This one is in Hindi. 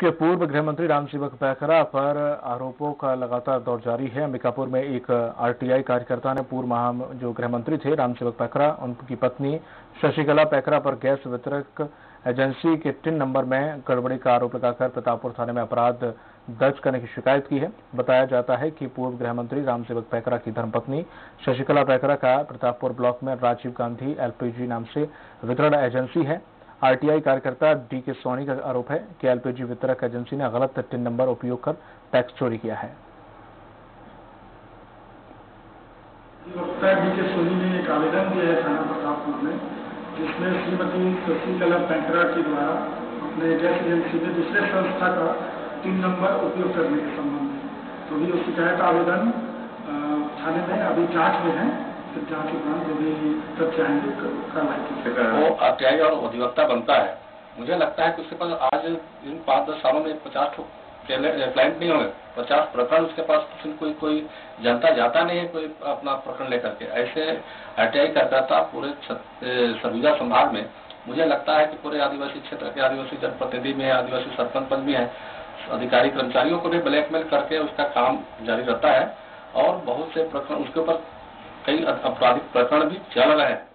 के पूर्व गृह मंत्री रामसेवक पैखरा पर आरोपों का लगातार दौर जारी है। अंबिकापुर में एक आरटीआई कार्यकर्ता ने पूर्व महा जो गृह मंत्री थे, रामसेवक पैखरा, उनकी पत्नी शशिकला पैखरा पर गैस वितरक एजेंसी के टिन नंबर में गड़बड़ी का आरोप लगाकर प्रतापपुर थाने में अपराध दर्ज करने की शिकायत की है। बताया जाता है कि पूर्व गृह मंत्री रामसेवक पैकरा की धर्मपत्नी शशिकला पैकरा का प्रतापपुर ब्लॉक में राजीव गांधी एलपीजी नाम से वितरण एजेंसी है। आरटीआई कार्यकर्ता डी के सोनी का आरोप है कि एलपीजी वितरक एजेंसी ने गलत टिन नंबर उपयोग कर टैक्स चोरी किया है। डी के सोनी ने एक आवेदन दिया है थाना प्रतापपुर में, जिसमें श्रीमती शशिकला पैंकरा के द्वारा अपने गैस एजेंसी में दूसरे संस्था का तीन नंबर उपयोग करने के संबंध में। तो भी उस शिकायत आवेदन थाने में अभी जाँच में है। वो आरटीआई और अधिवक्ता बनता है। मुझे लगता है कि उसके पास आज इन पाँच दस सालों में पचास क्लाइंट नहीं होंगे। पचास प्रकरण उसके पास कोई कोई जनता जाता नहीं है कोई अपना प्रकरण लेकर के। ऐसे आरटीआई करता था पूरे सरगुजा संभाग में मुझे लगता है कि पूरे आदिवासी क्षेत्र के आदिवासी जनप्रतिनिधि में आदिवासी सरपंच पंच भी है। अधिकारी कर्मचारियों को भी ब्लैकमेल करके उसका काम जारी रहता है और बहुत से प्रकरण उसके ऊपर कई आपराधिक प्रकरण भी चल रहे हैं।